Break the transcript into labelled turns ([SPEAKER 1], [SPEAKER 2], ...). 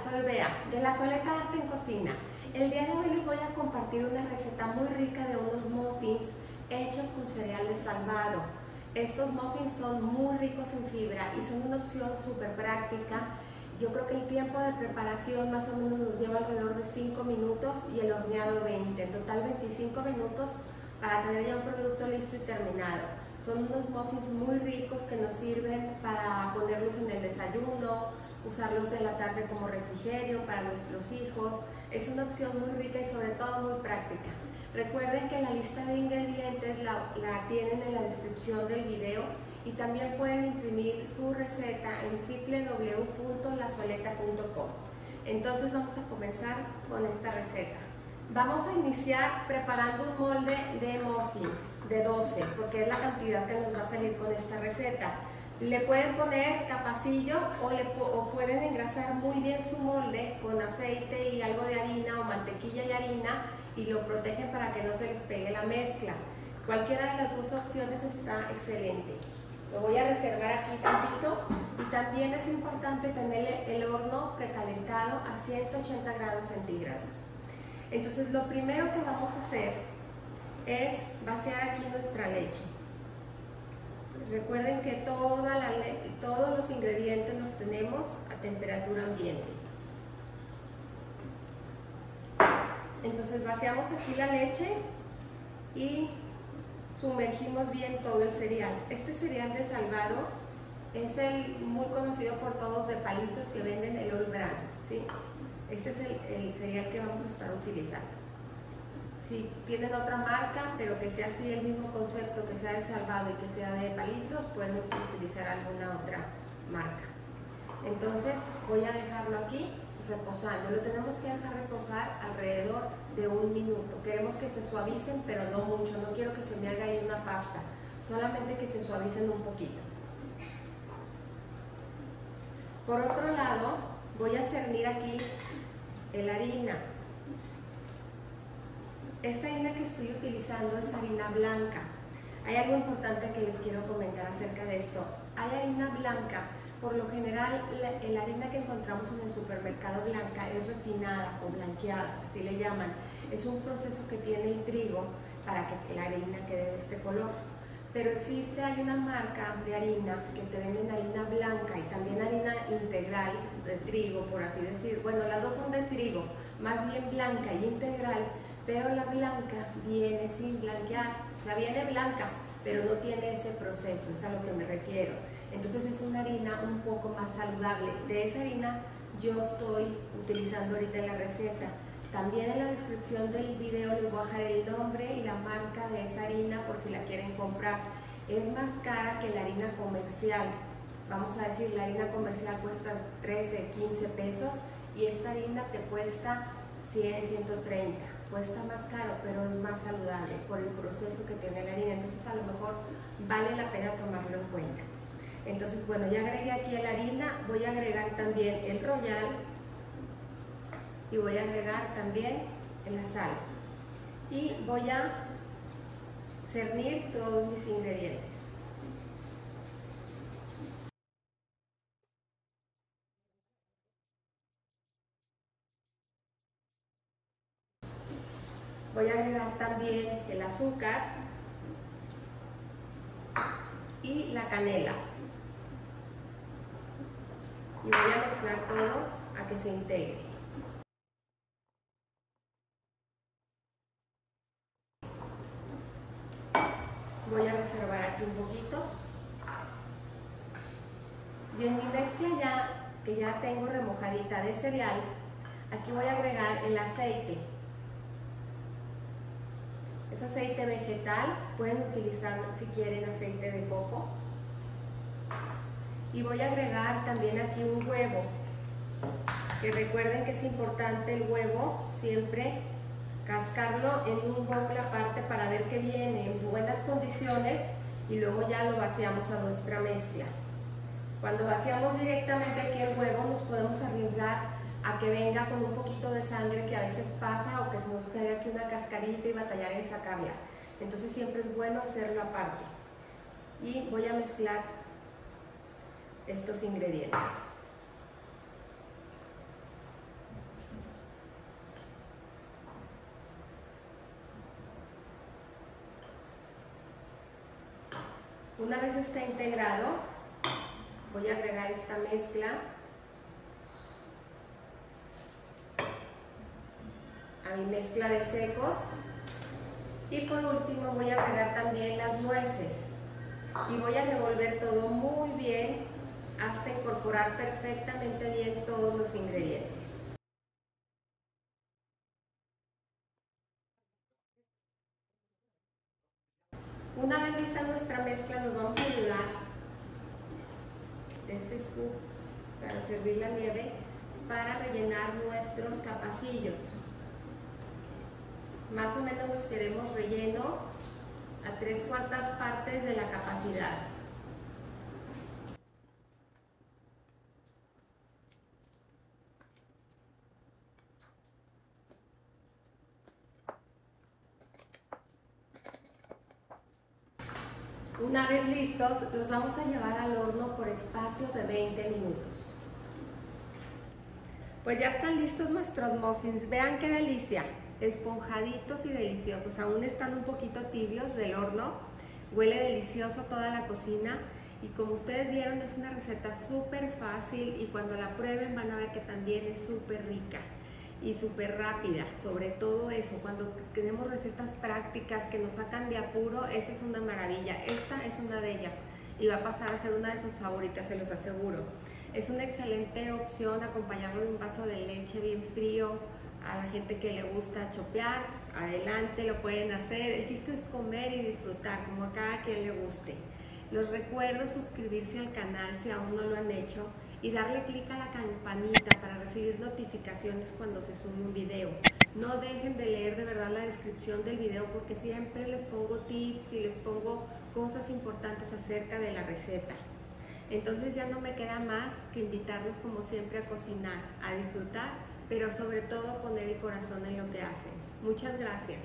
[SPEAKER 1] de la Soleta Arte en Cocina. El día de hoy les voy a compartir una receta muy rica de unos muffins hechos con cereales salvado. Estos muffins son muy ricos en fibra y son una opción súper práctica. Yo creo que el tiempo de preparación más o menos nos lleva alrededor de 5 minutos y el horneado 20. En total 25 minutos para tener ya un producto listo y terminado. Son unos muffins muy ricos que nos sirven para ponerlos en el desayuno, usarlos en la tarde como refrigerio para nuestros hijos. Es una opción muy rica y sobre todo muy práctica. Recuerden que la lista de ingredientes la, la tienen en la descripción del video y también pueden imprimir su receta en www.lasoleta.com. Entonces vamos a comenzar con esta receta. Vamos a iniciar preparando un molde de muffins de 12, porque es la cantidad que nos va a salir con esta receta. Le pueden poner capacillo o, le, pueden engrasar muy bien su molde con aceite y algo de harina o mantequilla y harina y lo protegen para que no se les pegue la mezcla. Cualquiera de las dos opciones está excelente. Lo voy a reservar aquí tantito y también es importante tener el horno precalentado a 180 grados centígrados. Entonces lo primero que vamos a hacer es vaciar aquí nuestra leche. Recuerden que toda la todos los ingredientes los tenemos a temperatura ambiente. Entonces vaciamos aquí la leche y sumergimos bien todo el cereal. Este cereal de salvado es el muy conocido por todos de palitos que venden el All ¿sí? Este es el, cereal que vamos a estar utilizando. Si tienen otra marca, pero que sea así el mismo concepto, que sea de salvado y que sea de palitos, pueden utilizar alguna otra marca. Entonces voy a dejarlo aquí reposando. Lo tenemos que dejar reposar alrededor de un minuto. Queremos que se suavicen, pero no mucho. No quiero que se me haga ahí una pasta. Solamente que se suavicen un poquito. Por otro lado, voy a cernir aquí la harina. Esta harina que estoy utilizando es harina blanca. Hay algo importante que les quiero comentar acerca de esto. Hay harina blanca, por lo general la, harina que encontramos en el supermercado blanca es refinada o blanqueada, así le llaman. Es un proceso que tiene el trigo para que la harina quede de este color. Pero existe, hay una marca de harina que te venden harina blanca y también harina integral de trigo, por así decir. Bueno, las dos son de trigo, más bien blanca y integral, pero la blanca viene sin blanquear, o sea, viene blanca, pero no tiene ese proceso, es a lo que me refiero. Entonces es una harina un poco más saludable. De esa harina yo estoy utilizando ahorita en la receta. También en la descripción del video les voy a dejar el nombre y la marca de esa harina por si la quieren comprar. Es más cara que la harina comercial. Vamos a decir, la harina comercial cuesta 13, 15 pesos y esta harina te cuesta 100, 130. Cuesta más caro, pero es más saludable por el proceso que tiene la harina. Entonces a lo mejor vale la pena tomarlo en cuenta. Entonces, bueno, ya agregué aquí la harina. Voy a agregar también el royal y voy a agregar también la sal y voy a cernir todos mis ingredientes. Voy a agregar también el azúcar y la canela. Y voy a mezclar todo a que se integre. voy a reservar aquí un poquito. Y en mi mezcla ya, que ya tengo remojadita de cereal, aquí voy a agregar el aceite. Es aceite vegetal, pueden utilizar si quieren aceite de coco. Y voy a agregar también aquí un huevo, que recuerden que es importante el huevo siempre cascarlo en un bowl aparte para ver que viene en buenas condiciones y luego ya lo vaciamos a nuestra mezcla. Cuando vaciamos directamente aquí el huevo nos podemos arriesgar a que venga con un poquito de sangre que a veces pasa una cascarita y batallar en sacarla. Entonces siempre es bueno hacerlo aparte. Y voy a mezclar estos ingredientes. Una vez está integrado, voy a agregar esta mezcla mi mezcla de secos y por último voy a agregar también las nueces y voy a revolver todo muy bien hasta incorporar perfectamente bien todos los ingredientes. Una vez lista nuestra mezcla nos vamos a ayudar de este scoop para servir la nieve para rellenar nuestros capacillos. Más o menos los queremos rellenos a tres cuartas partes de la capacidad. Una vez listos, los vamos a llevar al horno por espacio de 20 minutos. Pues ya están listos nuestros muffins. Vean qué delicia esponjaditos y deliciosos. Aún están un poquito tibios del horno. Huele delicioso toda la cocina. Y como ustedes vieron, es una receta súper fácil y cuando la prueben van a ver que también es súper rica y súper rápida. Sobre todo eso, cuando tenemos recetas prácticas que nos sacan de apuro, eso es una maravilla. Esta es una de ellas y va a pasar a ser una de sus favoritas, se los aseguro. Es una excelente opción acompañarlo de un vaso de leche bien frío a la gente que le gusta chopear, adelante, lo pueden hacer. El chiste es comer y disfrutar, como a cada quien le guste. Los recuerdo suscribirse al canal si aún no lo han hecho y darle clic a la campanita para recibir notificaciones cuando se sube un video. No dejen de leer de verdad la descripción del video porque siempre les pongo tips y les pongo cosas importantes acerca de la receta. Entonces ya no me queda más que invitarlos como siempre a cocinar, a disfrutar pero sobre todo poner el corazón en lo que hacen. Muchas gracias.